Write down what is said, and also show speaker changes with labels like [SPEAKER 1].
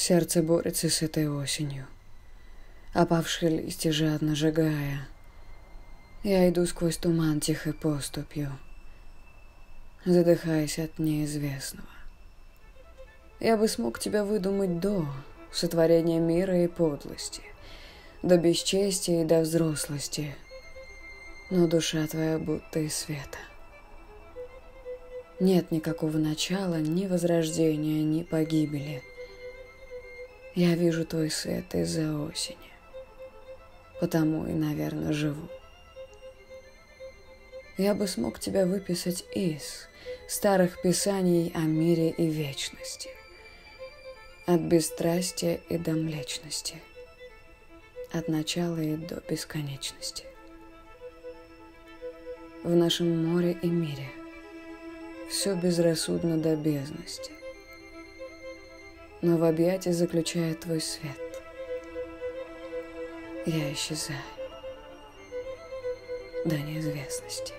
[SPEAKER 1] Сердце борется с этой осенью, опавшие листья жадно сжигая. Я иду сквозь туман тихой поступью, задыхаясь от неизвестного. Я бы смог тебя выдумать до сотворения мира и подлости, до бесчестия и до взрослости, но душа твоя будто из света. Нет никакого начала, ни возрождения, ни погибели. Я вижу твой свет из-за осени, потому и, наверное, живу. Я бы смог тебя выписать из старых писаний о мире и вечности от бесстрастия и до млечности, от начала и до бесконечности. В нашем море и мире все безрассудно до бездности, но в объятии заключает твой свет. Я исчезаю до неизвестности.